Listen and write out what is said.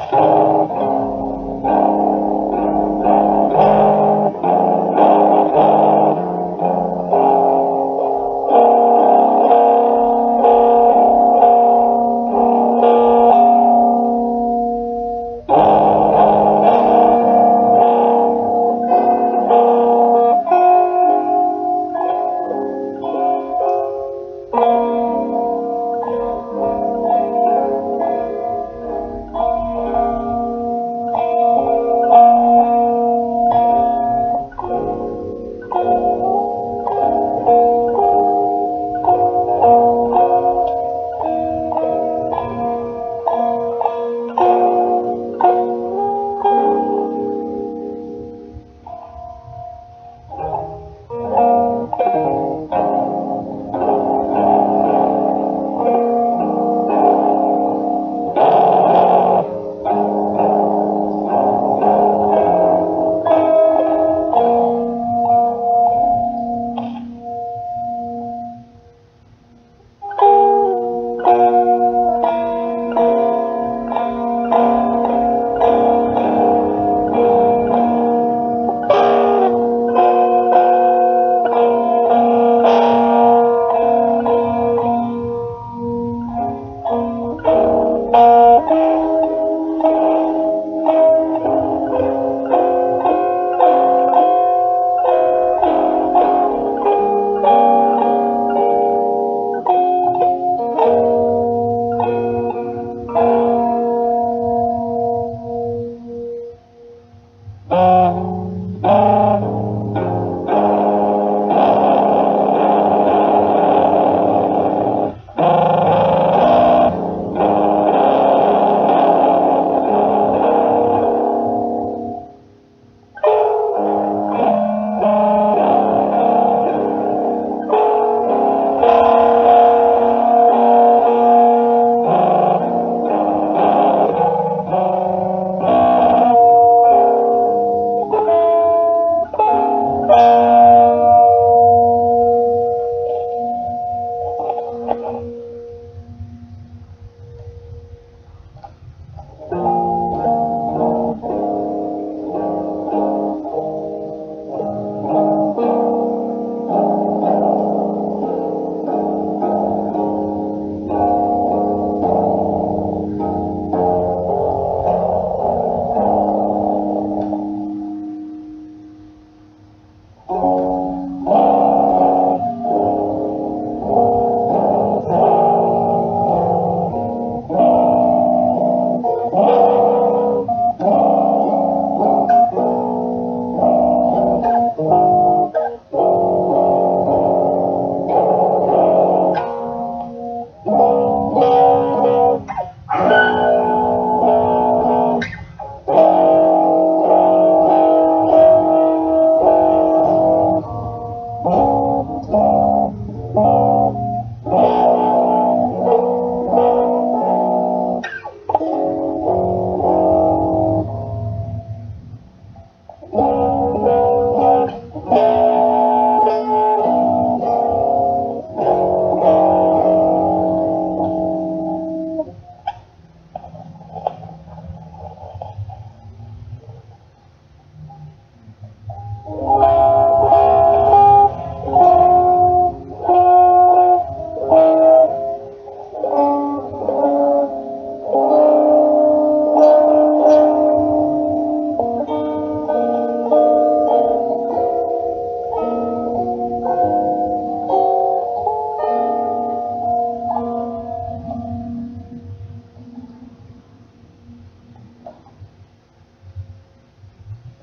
Oh.